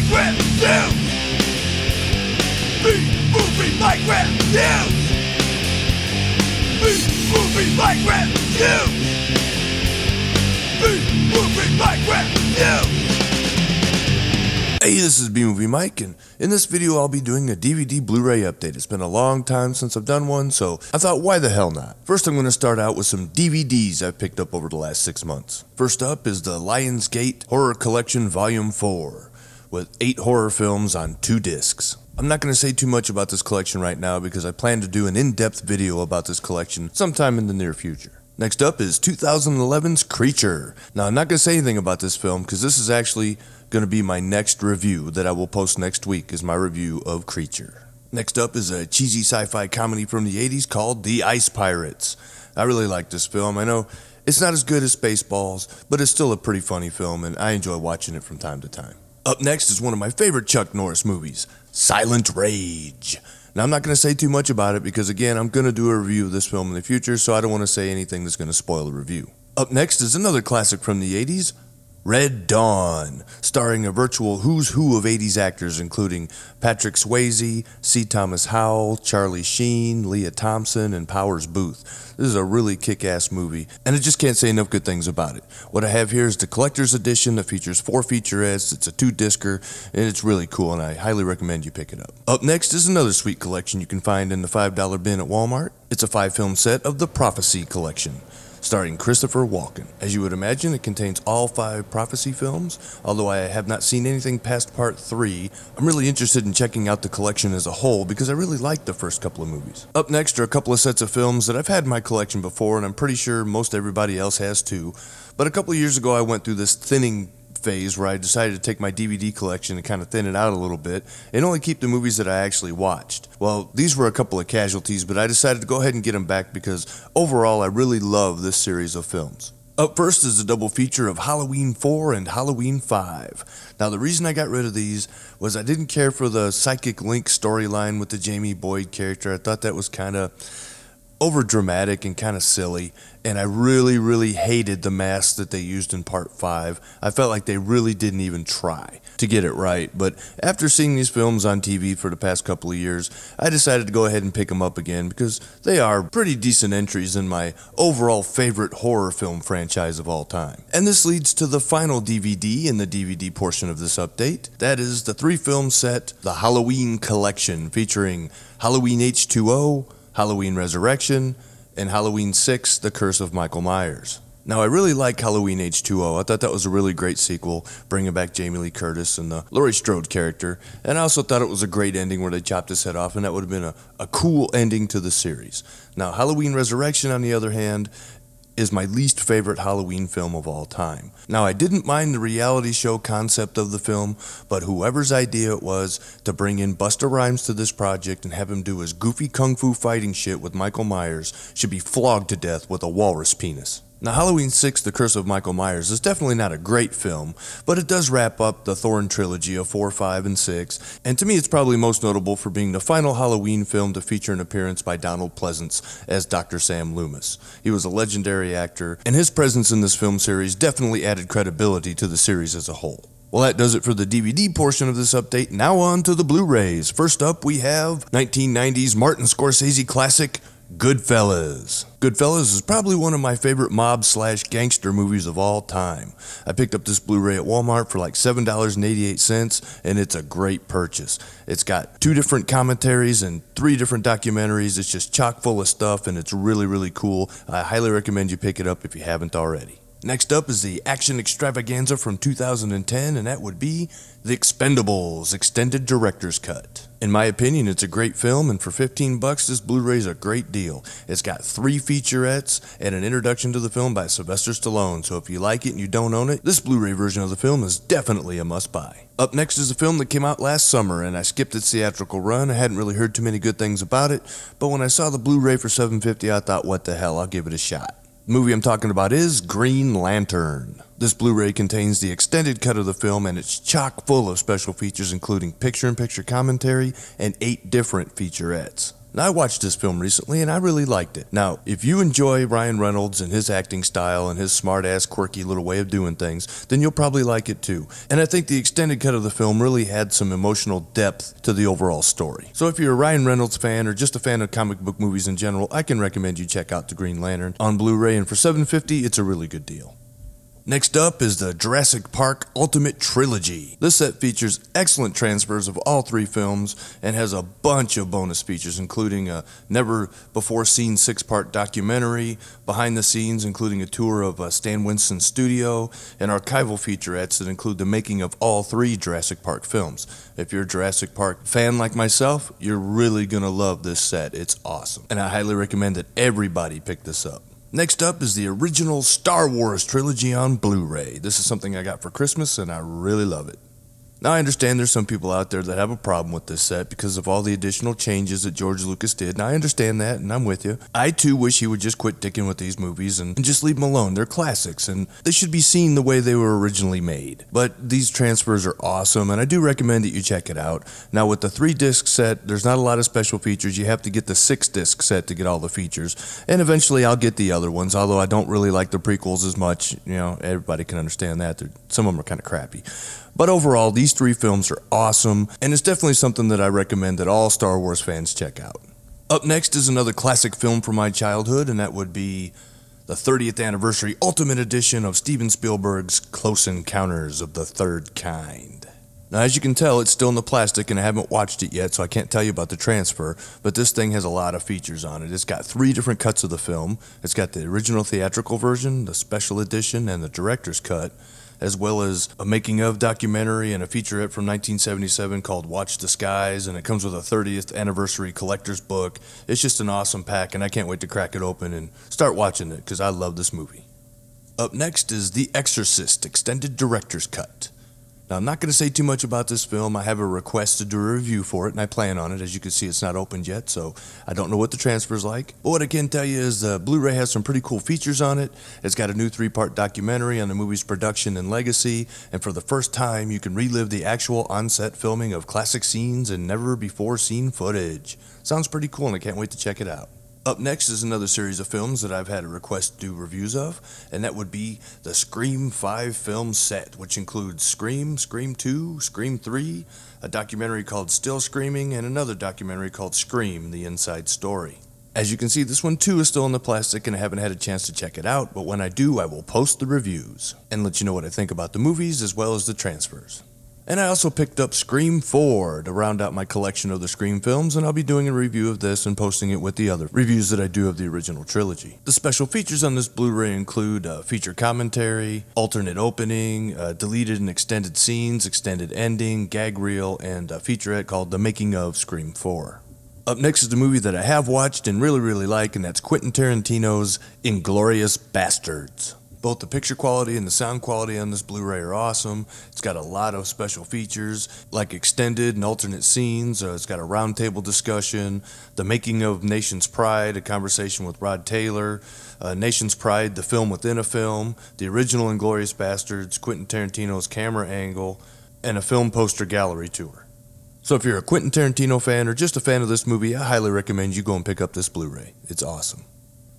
Mike Reviews. B-Movie Mike Reviews. B-Movie Mike Reviews. B-Movie Mike Reviews. Hey, this is B-Movie Mike, and in this video I'll be doing a DVD Blu-ray update. It's been a long time since I've done one, so I thought why the hell not? First I'm going to start out with some DVDs I've picked up over the last six months. First up is the Lionsgate Horror Collection Volume 4, with eight horror films on two discs. I'm not going to say too much about this collection right now because I plan to do an in-depth video about this collection sometime in the near future. Next up is 2011's Creature. Now, I'm not going to say anything about this film because this is actually going to be my next review that I will post next week is my review of Creature. Next up is a cheesy sci-fi comedy from the 80s called The Ice Pirates. I really like this film. I know it's not as good as Spaceballs, but it's still a pretty funny film and I enjoy watching it from time to time. Up next is one of my favorite Chuck Norris movies, Silent Rage. Now, I'm not going to say too much about it because, again, I'm going to do a review of this film in the future, so I don't want to say anything that's going to spoil the review. Up next is another classic from the 80s, Red Dawn, starring a virtual who's who of 80s actors, including Patrick Swayze, C. Thomas Howell, Charlie Sheen, Lea Thompson, and Powers Boothe. This is a really kick ass movie, and I just can't say enough good things about it. What I have here is the collector's edition that features four featurettes, it's a two discer, and it's really cool, and I highly recommend you pick it up. Up next is another sweet collection you can find in the $5 bin at Walmart. It's a five film set of the Prophecy Collection starring Christopher Walken. As you would imagine, it contains all five Prophecy films. Although I have not seen anything past part three, I'm really interested in checking out the collection as a whole because I really liked the first couple of movies. Up next are a couple of sets of films that I've had in my collection before, and I'm pretty sure most everybody else has too. But a couple of years ago, I went through this thinning phase where I decided to take my DVD collection and kind of thin it out a little bit and only keep the movies that I actually watched. Well, these were a couple of casualties, but I decided to go ahead and get them back because overall I really love this series of films. Up first is a double feature of Halloween 4 and Halloween 5. Now, the reason I got rid of these was I didn't care for the Psychic Link storyline with the Jamie Lloyd character. I thought that was kind of over dramatic and kind of silly. And I really, really hated the mask that they used in part five. I felt like they really didn't even try to get it right. But after seeing these films on TV for the past couple of years, I decided to go ahead and pick them up again because they are pretty decent entries in my overall favorite horror film franchise of all time. And this leads to the final DVD in the DVD portion of this update. That is the three film set, the Halloween Collection, featuring Halloween H2O, Halloween Resurrection, and Halloween 6 The Curse of Michael Myers. Now, I really like Halloween H2O. I thought that was a really great sequel, bringing back Jamie Lee Curtis and the Laurie Strode character. And I also thought it was a great ending where they chopped his head off, and that would have been a, a cool ending to the series. Now, Halloween Resurrection, on the other hand, is my least favorite Halloween film of all time. Now, I didn't mind the reality show concept of the film, but whoever's idea it was to bring in Busta Rhymes to this project and have him do his goofy kung fu fighting shit with Michael Myers should be flogged to death with a walrus penis. Now, Halloween 6 The Curse of Michael Myers is definitely not a great film, but it does wrap up the Thorn trilogy of 4, 5, and 6, and to me it's probably most notable for being the final Halloween film to feature an appearance by Donald Pleasence as Dr. Sam Loomis. He was a legendary actor, and his presence in this film series definitely added credibility to the series as a whole. Well, that does it for the DVD portion of this update. Now on to the Blu-rays. First up, we have 1990s Martin Scorsese classic, Goodfellas. Goodfellas is probably one of my favorite mob slash gangster movies of all time. I picked up this Blu ray at Walmart for like $7.88, and it's a great purchase. It's got two different commentaries and three different documentaries. It's just chock full of stuff, and it's really, really cool. I highly recommend you pick it up if you haven't already. Next up is the action extravaganza from 2010, and that would be The Expendables Extended Director's Cut. In my opinion, it's a great film, and for 15 bucks, this Blu-ray is a great deal. It's got three featurettes and an introduction to the film by Sylvester Stallone, so if you like it and you don't own it, this Blu-ray version of the film is definitely a must-buy. Up next is a film that came out last summer, and I skipped its theatrical run. I hadn't really heard too many good things about it, but when I saw the Blu-ray for 750, I thought, what the hell, I'll give it a shot. The movie I'm talking about is Green Lantern. This Blu ray contains the extended cut of the film and it's chock full of special features, including picture in picture commentary and eight different featurettes. Now, I watched this film recently and I really liked it. Now, if you enjoy Ryan Reynolds and his acting style and his smart ass, quirky little way of doing things, then you'll probably like it too. And I think the extended cut of the film really had some emotional depth to the overall story. So if you're a Ryan Reynolds fan or just a fan of comic book movies in general, I can recommend you check out The Green Lantern on Blu-ray and for 750 it's a really good deal. Next up is the Jurassic Park Ultimate Trilogy. This set features excellent transfers of all three films and has a bunch of bonus features, including a never before seen six part documentary, behind the scenes, including a tour of uh, Stan Winston's studio, and archival featurettes that include the making of all three Jurassic Park films. If you're a Jurassic Park fan like myself, you're really going to love this set. It's awesome. And I highly recommend that everybody pick this up. Next up is the original Star Wars trilogy on Blu ray. This is something I got for Christmas and I really love it. Now, I understand there's some people out there that have a problem with this set because of all the additional changes that George Lucas did, and I understand that, and I'm with you. I too wish he would just quit dicking with these movies and, and just leave them alone. They're classics, and they should be seen the way they were originally made. But these transfers are awesome, and I do recommend that you check it out. Now, with the three disc set, there's not a lot of special features. You have to get the six disc set to get all the features, and eventually I'll get the other ones, although I don't really like the prequels as much. You know, everybody can understand that. They're, some of them are kind of crappy. But overall, these three films are awesome, and it's definitely something that I recommend that all Star Wars fans check out. Up next is another classic film from my childhood, and that would be the 30th anniversary Ultimate Edition of Steven Spielberg's Close Encounters of the Third Kind. Now, as you can tell, it's still in the plastic, and I haven't watched it yet, so I can't tell you about the transfer. But this thing has a lot of features on it. It's got three different cuts of the film. It's got the original theatrical version, the special edition, and the director's cut as well as a making of documentary and a featurette from 1977 called Watch the Skies, and it comes with a 30th anniversary collector's book. It's just an awesome pack, and I can't wait to crack it open and start watching it because I love this movie. Up next is The Exorcist Extended Director's Cut. Now, I'm not going to say too much about this film. I have a request to do a review for it, and I plan on it. As you can see, it's not opened yet, so I don't know what the transfer is like. But what I can tell you is uh, the Blu ray has some pretty cool features on it. It's got a new three part documentary on the movie's production and legacy, and for the first time, you can relive the actual on set filming of classic scenes and never before seen footage. Sounds pretty cool, and I can't wait to check it out. Up next is another series of films that I've had a request to do reviews of, and that would be the Scream 5 film set, which includes Scream, Scream 2, Scream 3, a documentary called Still Screaming, and another documentary called Scream The Inside Story. As you can see, this one too is still in the plastic, and I haven't had a chance to check it out, but when I do, I will post the reviews and let you know what I think about the movies as well as the transfers. And I also picked up Scream 4 to round out my collection of the Scream films, and I'll be doing a review of this and posting it with the other reviews that I do of the original trilogy. The special features on this Blu ray include uh, feature commentary, alternate opening, uh, deleted and extended scenes, extended ending, gag reel, and a featurette called The Making of Scream 4. Up next is the movie that I have watched and really, really like, and that's Quentin Tarantino's Inglourious Basterds. Both the picture quality and the sound quality on this Blu ray are awesome. It's got a lot of special features like extended and alternate scenes. Uh, it's got a roundtable discussion, the making of Nation's Pride, a conversation with Rod Taylor, uh, Nation's Pride, the film within a film, the original Inglourious Bastards, Quentin Tarantino's camera angle, and a film poster gallery tour. So if you're a Quentin Tarantino fan or just a fan of this movie, I highly recommend you go and pick up this Blu ray. It's awesome.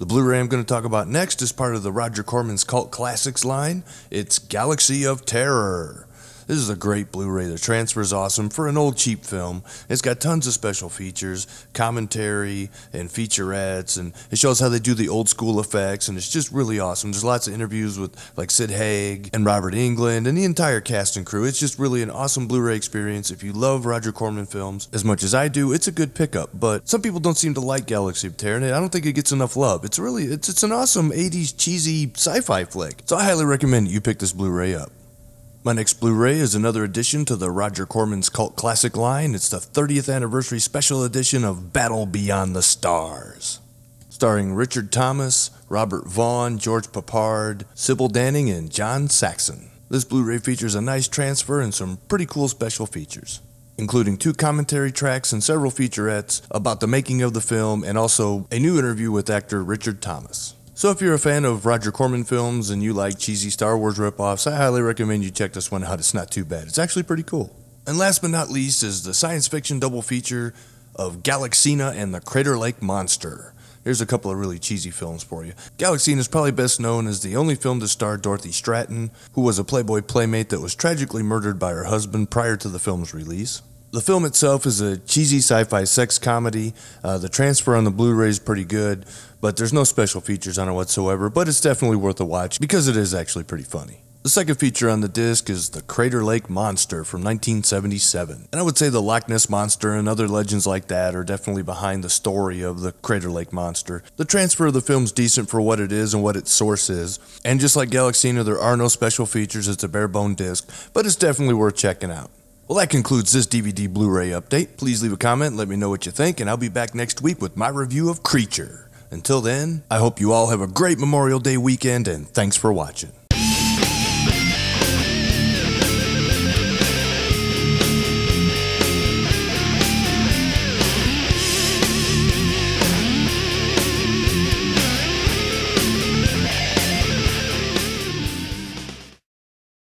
The Blu ray I'm going to talk about next is part of the Roger Corman's Cult Classics line. It's Galaxy of Terror. This is a great Blu ray. The transfer is awesome for an old cheap film. It's got tons of special features, commentary, and featurettes, and it shows how they do the old school effects, and it's just really awesome. There's lots of interviews with like Sid Haig and Robert Englund and the entire cast and crew. It's just really an awesome Blu ray experience. If you love Roger Corman films as much as I do, it's a good pickup. But some people don't seem to like Galaxy of Terror, and I don't think it gets enough love. It's really it's, it's an awesome 80s cheesy sci fi flick. So I highly recommend you pick this Blu ray up. My next Blu ray is another addition to the Roger Corman's cult classic line. It's the 30th anniversary special edition of Battle Beyond the Stars. Starring Richard Thomas, Robert Vaughn, George Peppard, Sybil Danning, and John Saxon. This Blu ray features a nice transfer and some pretty cool special features, including two commentary tracks and several featurettes about the making of the film, and also a new interview with actor Richard Thomas. So if you're a fan of Roger Corman films and you like cheesy Star Wars ripoffs, I highly recommend you check this one out. It's not too bad. It's actually pretty cool. And last but not least is the science fiction double feature of Galaxina and the Crater Lake Monster. Here's a couple of really cheesy films for you. Galaxina is probably best known as the only film to star Dorothy Stratton, who was a Playboy playmate that was tragically murdered by her husband prior to the film's release. The film itself is a cheesy sci fi sex comedy. Uh, the transfer on the Blu ray is pretty good, but there's no special features on it whatsoever, but it's definitely worth a watch because it is actually pretty funny. The second feature on the disc is the Crater Lake Monster from 1977. And I would say the Loch Ness Monster and other legends like that are definitely behind the story of the Crater Lake Monster. The transfer of the film's decent for what it is and what its source is. And just like Galaxina, there are no special features, it's a bare bone disc, but it's definitely worth checking out. Well, that concludes this DVD Blu ray update. Please leave a comment, let me know what you think, and I'll be back next week with my review of Creature. Until then, I hope you all have a great Memorial Day weekend, and thanks for watching.